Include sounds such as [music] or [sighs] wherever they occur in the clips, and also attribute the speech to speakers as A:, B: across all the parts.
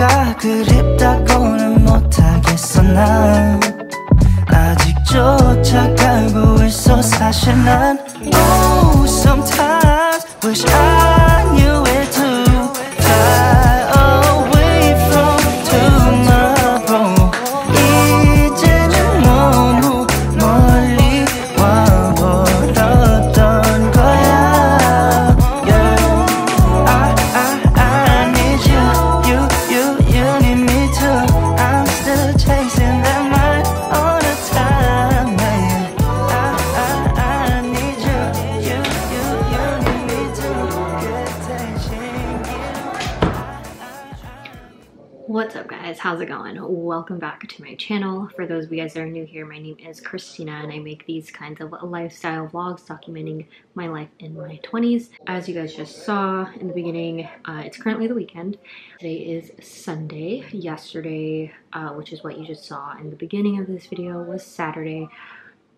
A: 그때가 그립다고는 못하겠어 난. 아직 쫓아가고 있어 사실 난. Oh sometimes wish I
B: Welcome back to my channel. For those of you guys that are new here, my name is Christina and I make these kinds of lifestyle vlogs documenting my life in my 20s. As you guys just saw in the beginning, uh, it's currently the weekend. Today is Sunday. Yesterday, uh, which is what you just saw in the beginning of this video, was Saturday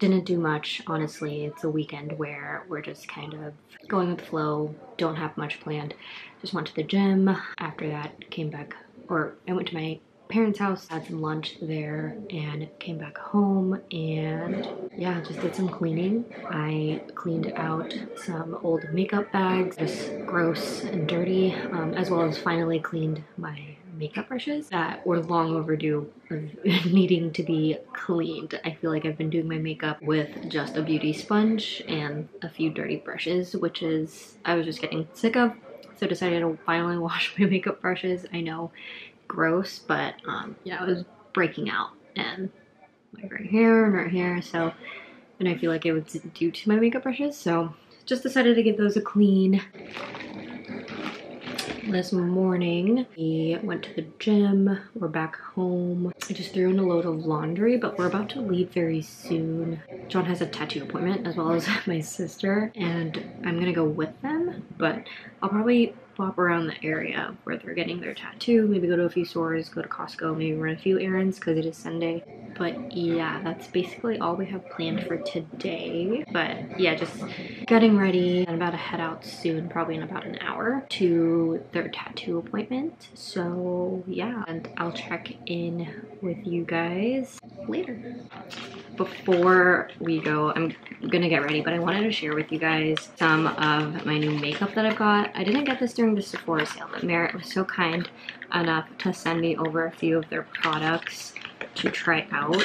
B: didn't do much honestly it's a weekend where we're just kind of going with the flow don't have much planned just went to the gym after that came back or i went to my parents house had some lunch there and came back home and yeah just did some cleaning i cleaned out some old makeup bags just gross and dirty um, as well as finally cleaned my makeup brushes that were long overdue of [laughs] needing to be cleaned. I feel like I've been doing my makeup with just a beauty sponge and a few dirty brushes, which is I was just getting sick of. So decided to finally [laughs] wash my makeup brushes. I know, gross, but um, yeah, I was breaking out and like right here and right here. So, and I feel like it was due to my makeup brushes. So just decided to give those a clean this morning we went to the gym we're back home i just threw in a load of laundry but we're about to leave very soon john has a tattoo appointment as well as [laughs] my sister and i'm gonna go with them but i'll probably pop around the area where they're getting their tattoo maybe go to a few stores go to costco maybe run a few errands because it is sunday. But yeah that's basically all we have planned for today. But yeah just getting ready i'm about to head out soon probably in about an hour to their tattoo appointment. So yeah and i'll check in with you guys later. Before we go i'm gonna get ready but i wanted to share with you guys some of my new makeup that i've got. I didn't get this during the sephora sale but merit was so kind enough to send me over a few of their products to try out.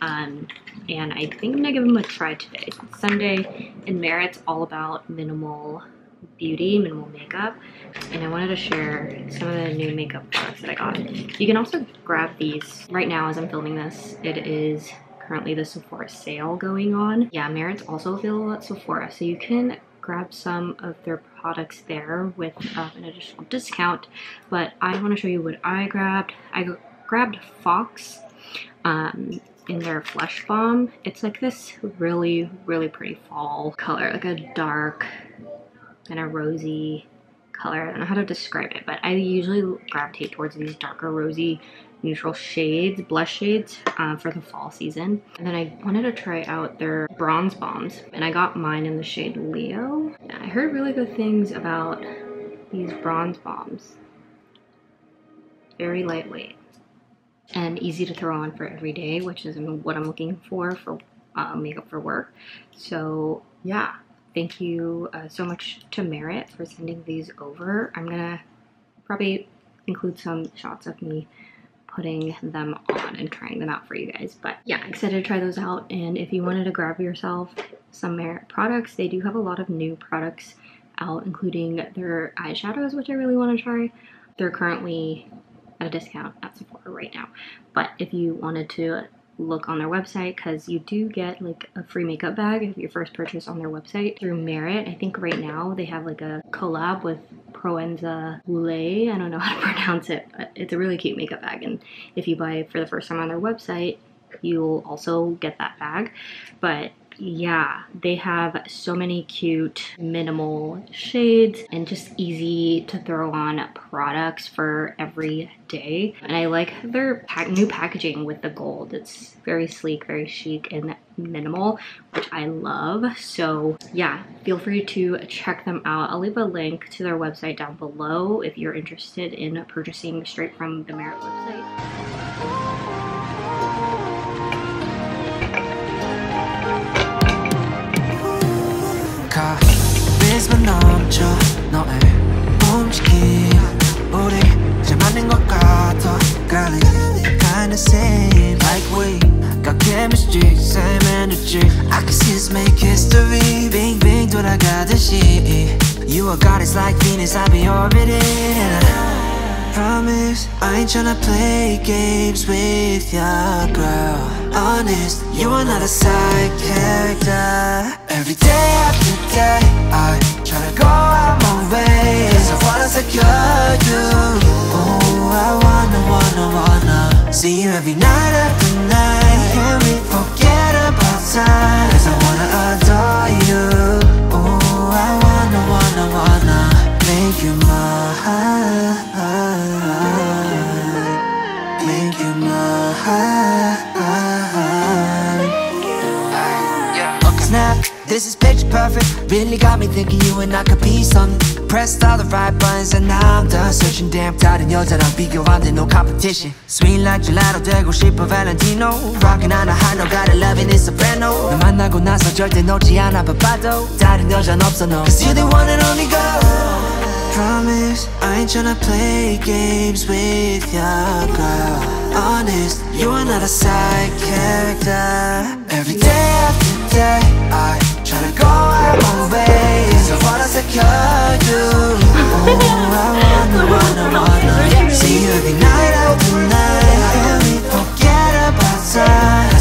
B: Um, and I think I'm gonna give them a try today. Sunday, and Merit's all about minimal beauty, minimal makeup, and I wanted to share some of the new makeup products that I got. You can also grab these right now as I'm filming this. It is currently the Sephora sale going on. Yeah, Merit's also available at Sephora, so you can grab some of their products there with uh, an additional discount. But I want to show you what I grabbed. I grabbed Fox um, in their Flush Balm. It's like this really, really pretty fall color, like a dark kind of rosy color. I don't know how to describe it, but I usually gravitate towards these darker rosy neutral shades, blush shades uh, for the fall season. And then I wanted to try out their bronze balms and I got mine in the shade Leo. I heard really good things about these bronze balms. Very lightweight and easy to throw on for every day, which is what I'm looking for for uh, makeup for work. So yeah, thank you uh, so much to Merit for sending these over. I'm gonna probably include some shots of me putting them on and trying them out for you guys. But yeah, excited to try those out. And if you wanted to grab yourself some Merit products, they do have a lot of new products out, including their eyeshadows, which I really want to try. They're currently at a discount at Sephora right now. But if you wanted to look on their website because you do get like a free makeup bag if you first purchase on their website through Merit. I think right now they have like a collab with Proenza Lay. I don't know how to [laughs] pronounce it, but it's a really cute makeup bag. And if you buy for the first time on their website, you'll also get that bag. But yeah, they have so many cute minimal shades and just easy to throw on products for every day. And I like their pack new packaging with the gold. It's very sleek, very chic and minimal, which I love. So yeah, feel free to check them out. I'll leave a link to their website down below if you're interested in purchasing straight from the Merit website.
C: 카리스마 넘쳐 너의 움직임 우리 잘 맞는 것 같아 Girl, kinda same like we Got chemistry, same energy I can see us make history Bing bing 돌아가듯이 You are goddess like Venus, I be orbiting Promise, I ain't tryna play games with your girl Honest, you are not a side character Every day after day, I tryna go out my way Cause I wanna secure you. Oh, I wanna, wanna, wanna See you every night after night. Can we forget about time? Cause I wanna adore you. Oh, I wanna, wanna, wanna Make you mine. Make you mine perfect Really got me thinking you and I could be something Pressed all the right buttons and now I'm done searching Damn 다른 여자랑 비교 안돼 no competition Sweet like gelato 되고 싶어 Valentino Rockin' on a high note got a love in its soprano 너 만나고 나서 절대 놓지 않아 바빠도 다른 여잔 없어 no Cause you the one and only girl Promise, I ain't tryna play games with your girl Honest, you are not a side character Every day after day, I tryna go out my way. Cause I wanna secure you Oh, I wanna, wanna, wanna. See you every night after night. Can we forget about time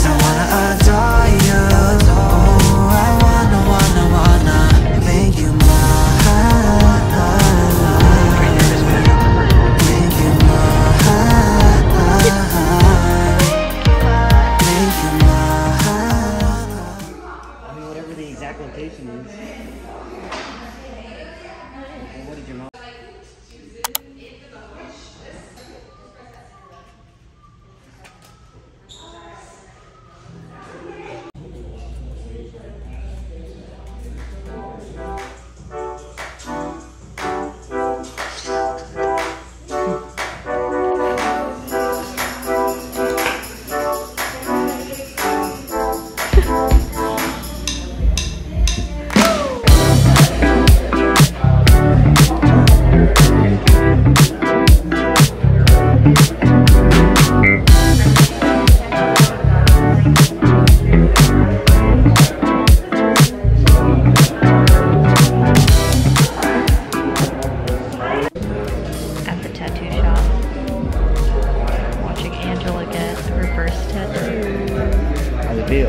B: It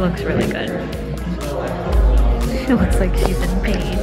B: looks really good. It looks like she's in pain.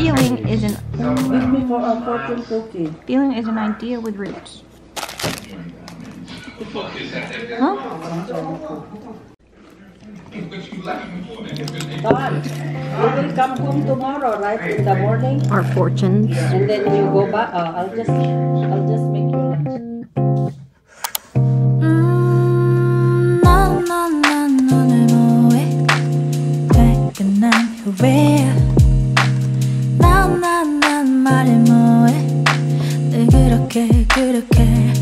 D: Feeling is an feeling is an idea with roots. Huh?
E: God, We will come home tomorrow, right? In the morning.
F: Our fortunes.
E: And then you go back. Uh, I'll just, I'll just make you lunch.
D: Mm, no, no, no, no, no, no, no,
F: no, no, no, no, should've cared.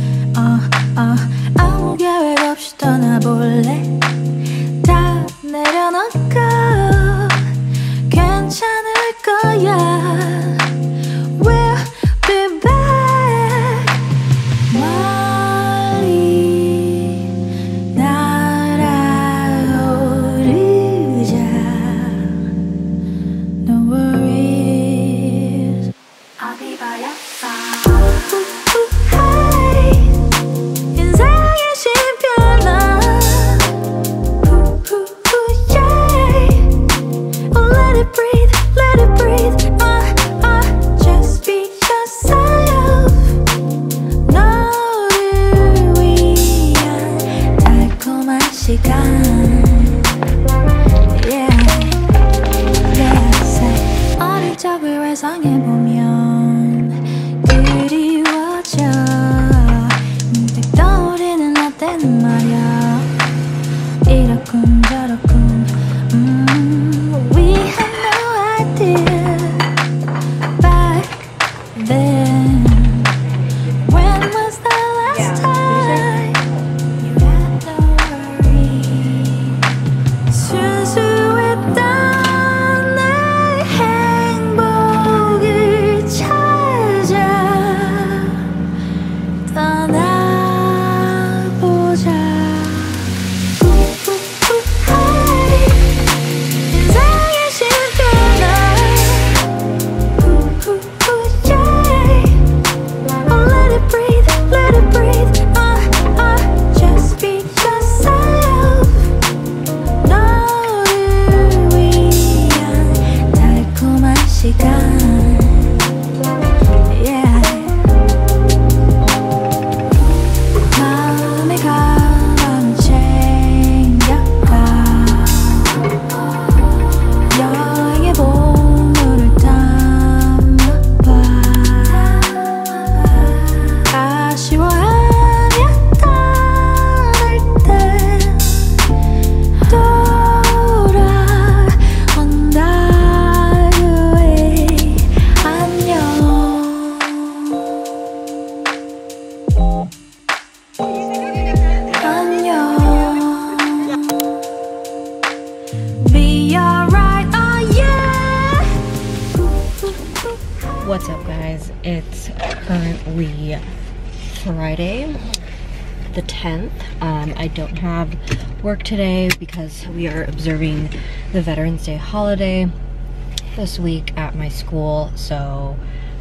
F: the 10th. Um, I don't have work today because we are observing the Veterans Day holiday
G: this week at my school. So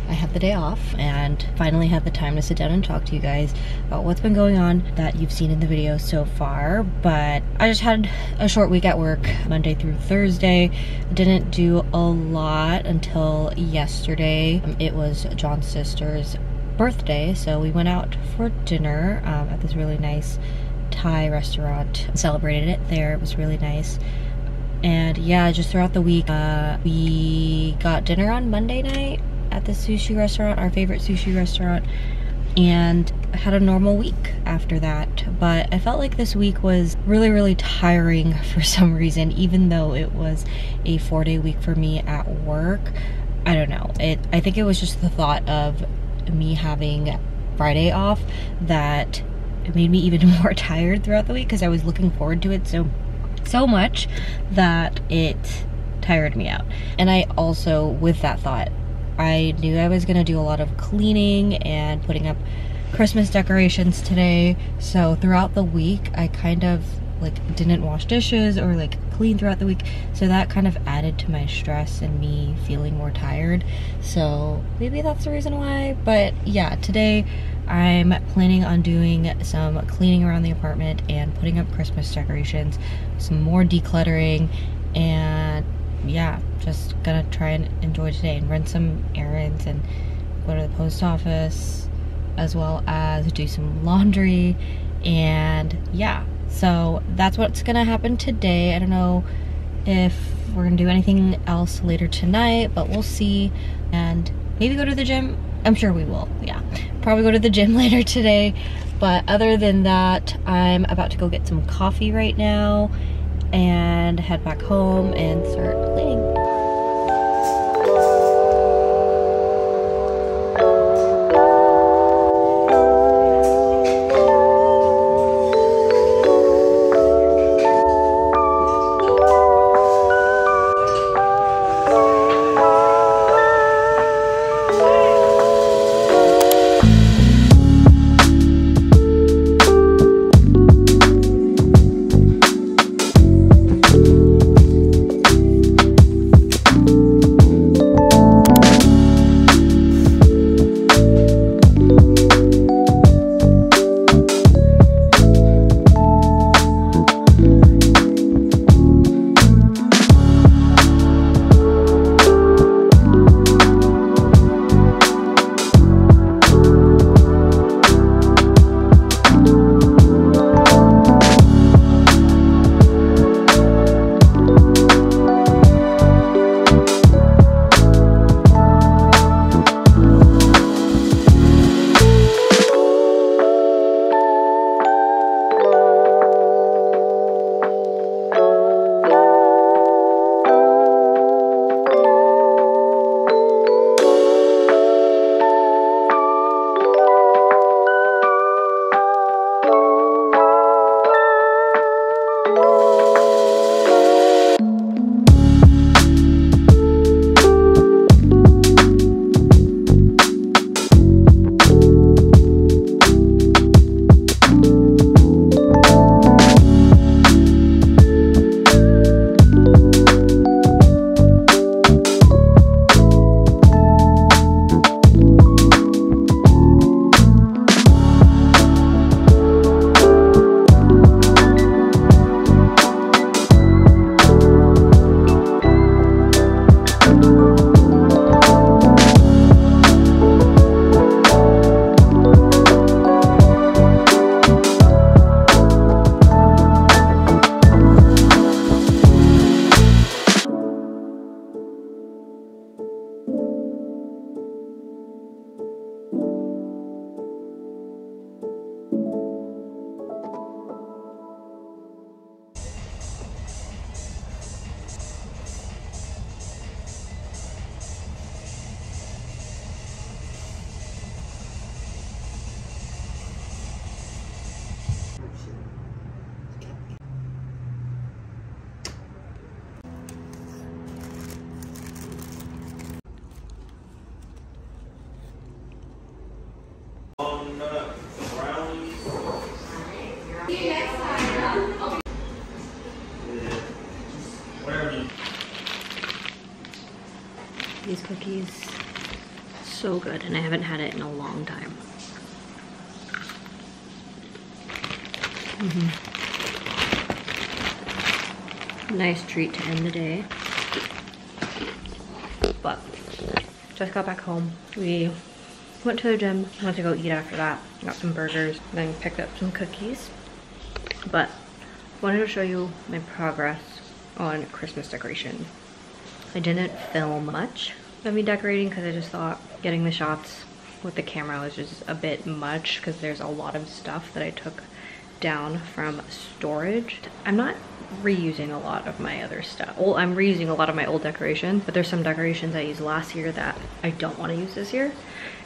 G: I have the day off and finally had the time to sit down and talk to you guys about what's been going on that you've seen in the video so far. But I just had a short week at work Monday through Thursday. Didn't do a lot until yesterday. It was John's sister's birthday, so we went out for dinner um, at this really nice Thai restaurant. Celebrated it there. It was really nice. And yeah, just throughout the week, uh, we got dinner on Monday night at the sushi restaurant, our favorite sushi restaurant, and had a normal week after that. But I felt like this week was really, really tiring [laughs] for some reason, even though it was a four day week for me at work. I don't know. It. I think it was just the thought of me having Friday off that it made me even [laughs] more tired throughout the week because I was looking forward to it so so much that it tired me out. And I also, with that thought, I knew I was gonna do a lot of cleaning and putting up Christmas decorations today. So throughout the week, I kind of like didn't wash dishes or like clean throughout the week. So that kind of added to my stress and me feeling more tired. So maybe that's the reason why. But yeah, today I'm planning on doing some cleaning around the apartment and putting up Christmas decorations, some more decluttering, and yeah, just gonna try and enjoy today and run some errands and go to the post office as well as do some [laughs] laundry and yeah so that's what's gonna happen today. I don't know if we're gonna do anything else later tonight but we'll see. And maybe go to the gym? I'm sure we will yeah. Probably go to the gym [laughs] later today. But other than that i'm about to go get some coffee right now and head back home and start cleaning
B: So good, and I haven't had it in a long time. Mm-hmm. Nice treat to end the day. But just got back home. We went to the gym, went to go eat after that. Got some burgers, then picked up some cookies. But wanted to show you my progress on Christmas decoration. I didn't film much of me decorating because I just thought getting the shots with the camera was just a bit much because there's a lot of stuff that I took down from storage. I'm not reusing a lot of my other stuff. Well, I'm reusing a lot of my old decorations, but there's some decorations I used last year that I don't want to use this year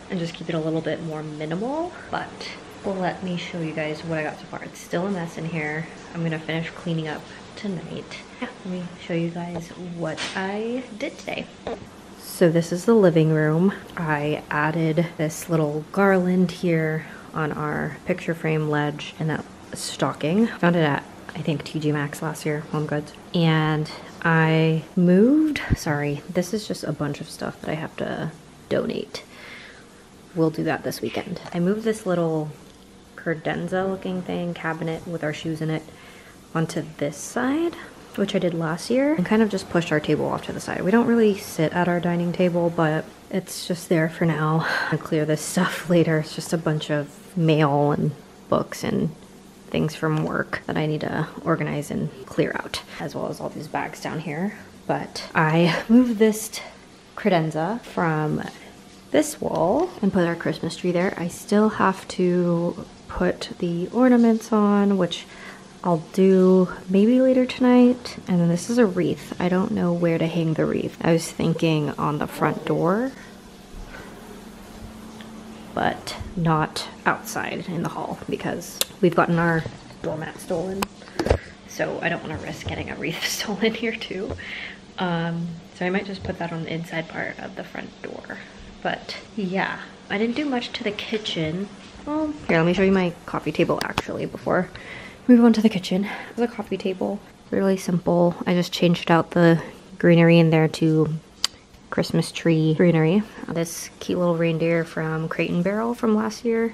B: and just keep it a little bit more minimal. But let me show you guys what I got so far. It's still a mess in here. I'm gonna finish cleaning up tonight. Yeah, let me show you guys what I did today. So this is the living room. I added this little garland here on our picture frame ledge and that stocking. Found it at, I think, TJ Maxx last year, Home Goods. And I moved, sorry, this is just a bunch of stuff that I have to donate. We'll do that this weekend. I moved this little credenza looking thing, cabinet with our shoes in it, onto this side, which I did last year, and kind of just pushed our table off to the side. We don't really sit at our dining table, but it's just there for now. [laughs] I'll clear this stuff [laughs] later. It's just a bunch of mail and books and things from work that I need to organize and clear out, as well as all these bags down here. But I [laughs] moved this credenza from this wall and put our Christmas tree there. I still have to put the ornaments on, which I'll do maybe later tonight. And then this is a wreath. I don't know where to hang the wreath. I was thinking on the front door, but not outside in the hall because we've gotten our doormat stolen. So I don't want to risk getting a wreath [laughs] stolen here too. Um, so I might just put that on the inside part of the front door. But yeah, I didn't do much to the kitchen. Well, here, let me show you my coffee table actually before move on to the kitchen. There's a coffee table, really simple. I just changed out the greenery in there to Christmas tree greenery. This cute little reindeer from Crate and Barrel from last year.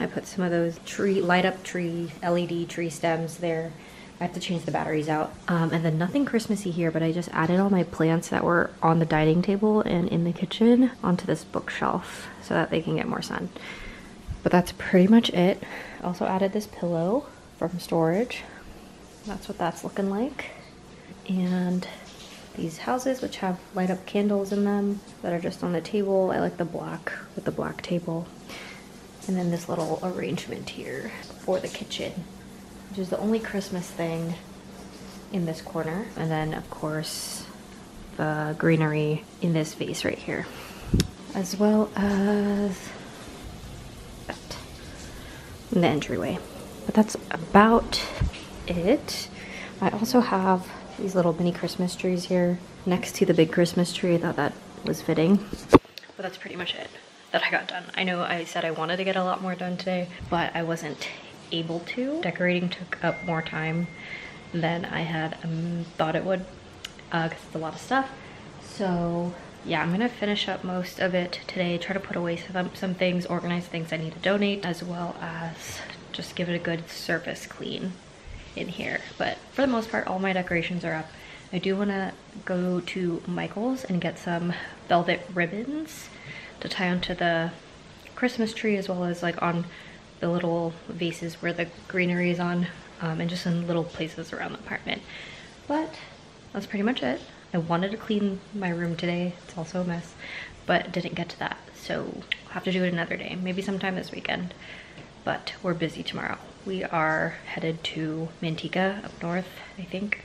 B: I put some of those tree light up tree LED tree stems there. I have to change the batteries out. Um, and then nothing Christmassy here, but I just added all my plants that were on the dining table and in the kitchen onto this bookshelf so that they can get more sun. But that's pretty much it. Also added this pillow from storage. That's what that's looking like. And these houses which have light up candles in them that are just on the table. I like the black with the black table. And then this little arrangement here for the kitchen, which is the only Christmas thing in this corner. And then of course the greenery in this vase right here, as well as that in the entryway. But that's about it. I also have these little mini Christmas trees here next to the big Christmas tree. I thought that was fitting. But that's pretty much it that I got done. I know I said I wanted to get a lot more done today, but I wasn't able to. Decorating took up more time than I had um, thought it would because uh, it's a lot of stuff. So yeah, I'm gonna finish up most of it today, try to put away some, some things, organize things I need to donate, as well as just give it a good surface clean in here. But for the most part, all my decorations are up. I do wanna go to Michael's and get some velvet ribbons to tie onto the Christmas tree as well as like on the little vases where the greenery is on um, and just in little places around the apartment. But that's pretty much it. I wanted to clean my room today. It's also a mess, but didn't get to that. So I'll have to do it another day, maybe sometime this weekend. But we're busy tomorrow. We are headed to Manteca up north, I think,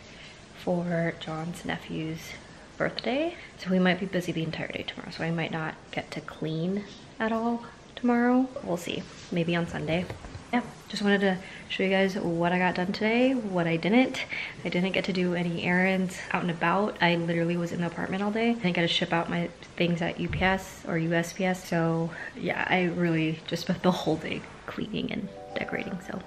B: for John's nephew's birthday. So we might be busy the entire day tomorrow. So I might not get to clean at all tomorrow. We'll see. Maybe on Sunday. Yeah, just wanted to show you guys what I got done today, what I didn't. I didn't get to do any errands out and about. I literally was in the apartment all day. I didn't get to ship out my things at UPS or USPS. So yeah, I really just spent the whole day cleaning and decorating. So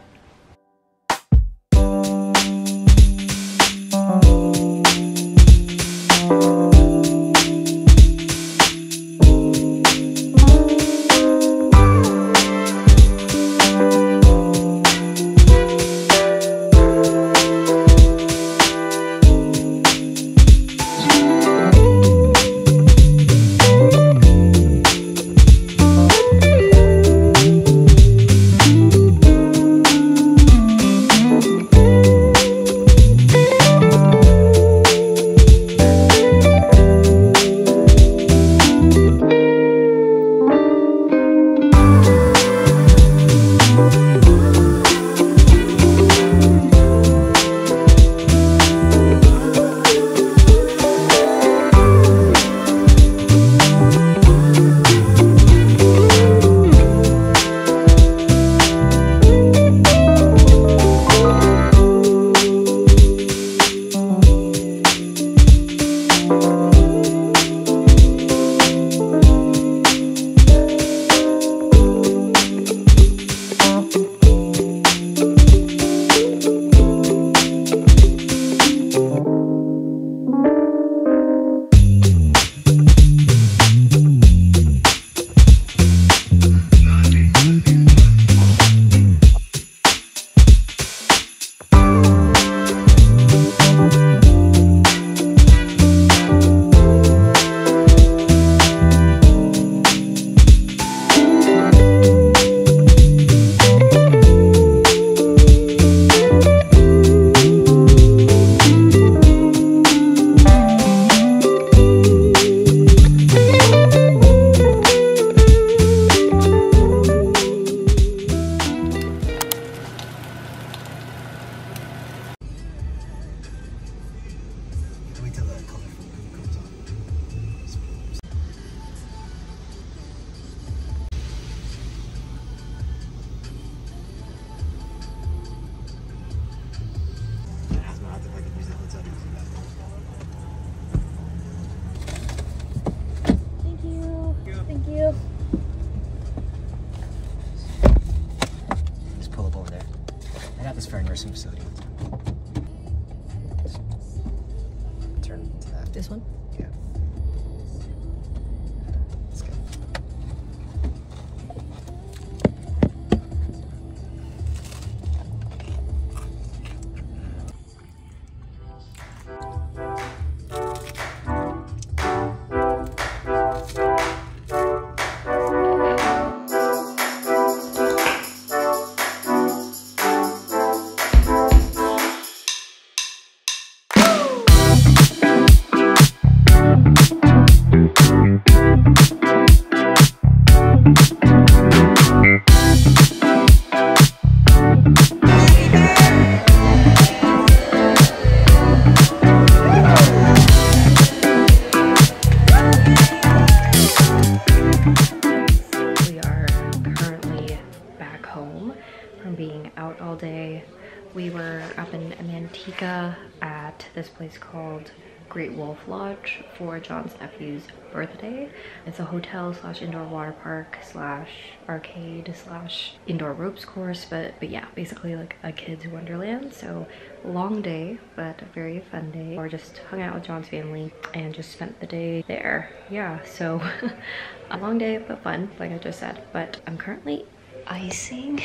B: place called Great Wolf Lodge for John's nephew's birthday. It's a hotel slash indoor water park slash arcade slash indoor ropes course, but but yeah, basically like a kid's wonderland. So long day, but very fun day. Or just hung out with John's family and just spent the day there. Yeah, so [laughs] a long day but fun, like I just said. But I'm currently icing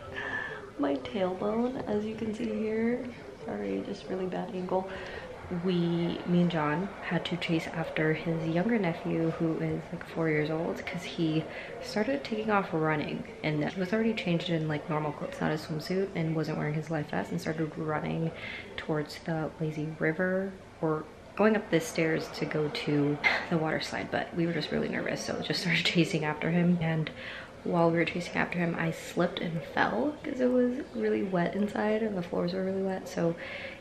B: [laughs] my tailbone, as you can see here. Sorry, just really bad angle. We, me and John, had to chase after his younger nephew who is like four years old because he started taking off running and he was already changed in like normal clothes, not a swimsuit, and wasn't wearing his life vest and started running towards the lazy river or going up the stairs to go to the water slide, but we were just really nervous, so just started [laughs] chasing after him. And while we were chasing after him, I slipped and fell because it was really wet inside and the floors were really wet. So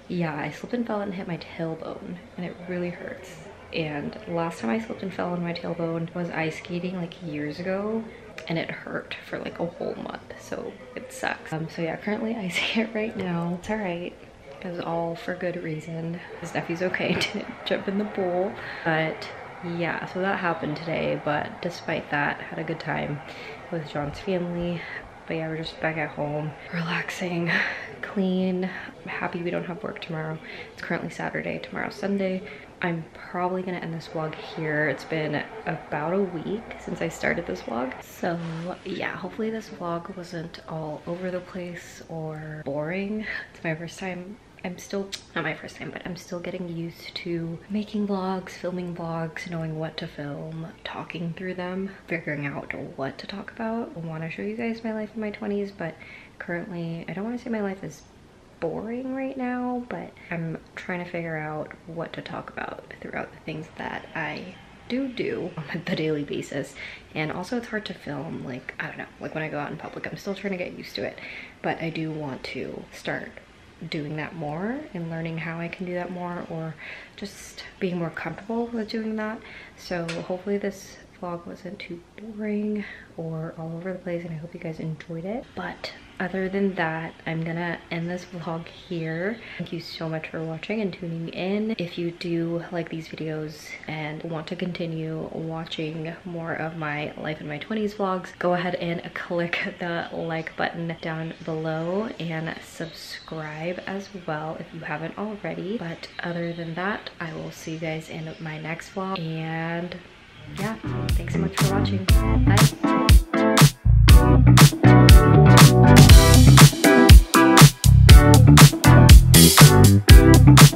B: yeah, I slipped and fell and hit my tailbone and it really hurts. And last time I slipped and fell on my tailbone was ice skating like years ago and it hurt for like a whole month. So it sucks. Um, so yeah, currently I [laughs] see it right now. It's all right. It was all for good reason. His nephew's okay [laughs] to jump in the pool. But yeah, so that happened today. But despite that, had a good time with John's family. But yeah, we're just back at home, relaxing, [sighs] clean. I'm happy we don't have work tomorrow. It's currently Saturday, tomorrow's Sunday. I'm probably gonna end this vlog here. It's been about a week since I started this vlog. So yeah, hopefully this vlog wasn't all over the place or boring. It's my first time I'm still, not my first time, but I'm still getting used to making vlogs, filming vlogs, knowing what to film, talking through them, figuring out what to talk about. I want to show you guys my life in my 20s, but currently, I don't want to say my life is boring right now, but I'm trying to figure out what to talk about throughout the things that I do do on [laughs] the daily basis and also it's hard to film like I don't know like when I go out in public I'm still trying to get used to it but I do want to start doing that more and learning how I can do that more or just being more comfortable with doing that. So hopefully this vlog wasn't too boring or all over the place and I hope you guys enjoyed it. But other than that i'm gonna end this vlog here. Thank you so much for watching and tuning in. If you do like these videos and want to continue watching more of my life in my 20s vlogs go ahead and click the like button down below and subscribe as well if you haven't already. But other than that i will see you guys in my next vlog and yeah, thanks so much for watching. Bye.